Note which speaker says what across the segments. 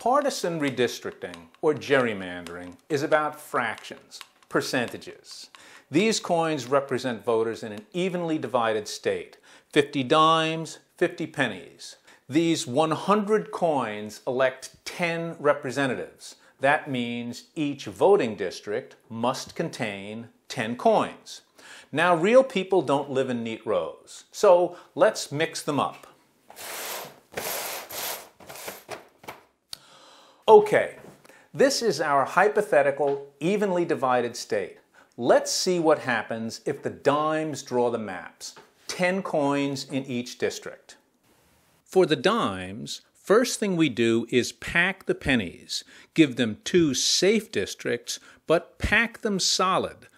Speaker 1: Partisan redistricting, or gerrymandering, is about fractions, percentages. These coins represent voters in an evenly divided state, 50 dimes, 50 pennies. These 100 coins elect 10 representatives. That means each voting district must contain 10 coins. Now, real people don't live in neat rows, so let's mix them up. Okay, this is our hypothetical evenly divided state. Let's see what happens if the dimes draw the maps. 10 coins in each district. For the dimes, first thing we do is pack the pennies, give them two safe districts, but pack them solid.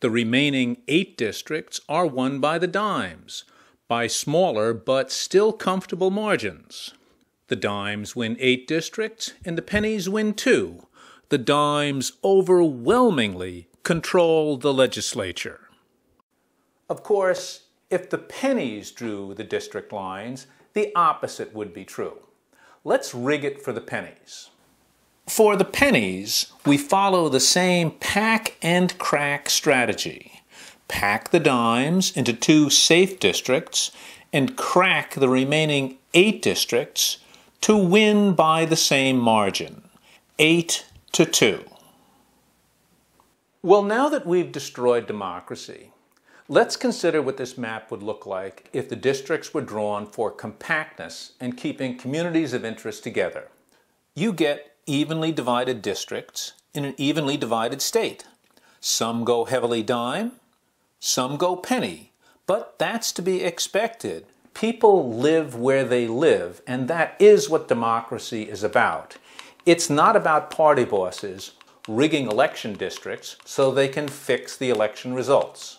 Speaker 1: The remaining eight districts are won by the dimes, by smaller but still comfortable margins. The dimes win eight districts, and the pennies win two. The dimes overwhelmingly control the legislature. Of course, if the pennies drew the district lines, the opposite would be true. Let's rig it for the pennies. For the pennies, we follow the same pack and crack strategy. Pack the dimes into two safe districts and crack the remaining eight districts to win by the same margin, 8 to 2. Well, now that we've destroyed democracy, let's consider what this map would look like if the districts were drawn for compactness and keeping communities of interest together. You get evenly divided districts in an evenly divided state. Some go heavily dime, some go penny, but that's to be expected People live where they live, and that is what democracy is about. It's not about party bosses rigging election districts so they can fix the election results.